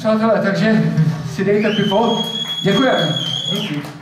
Přátelé, takže si dejte pivo. Děkujeme. Děkuji.